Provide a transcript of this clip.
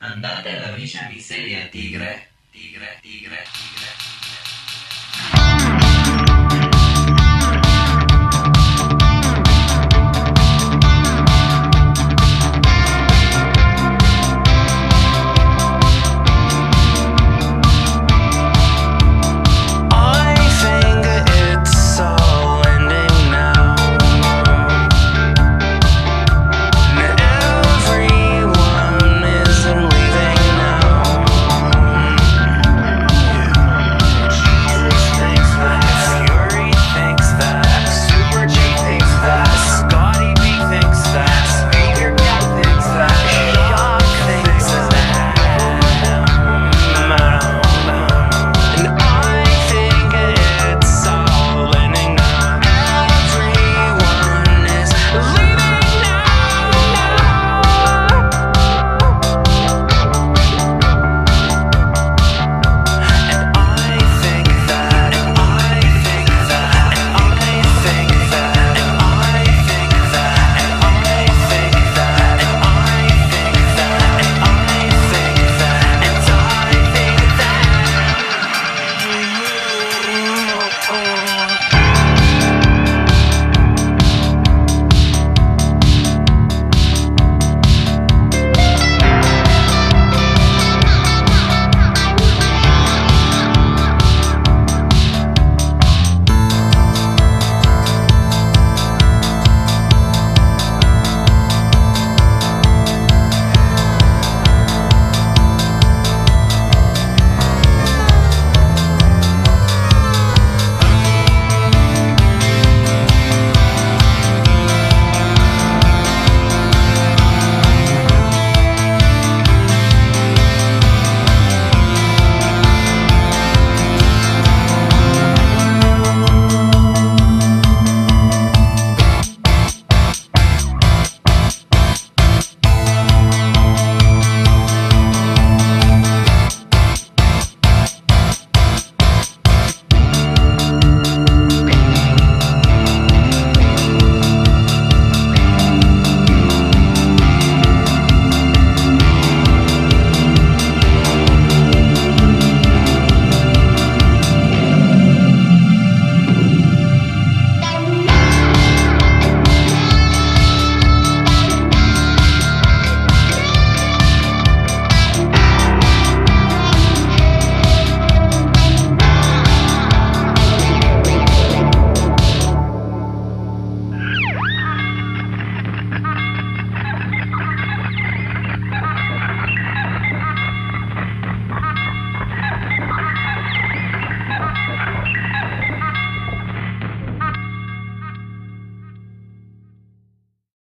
Andate alla vice miseria tigre, tigre, tigre, tigre.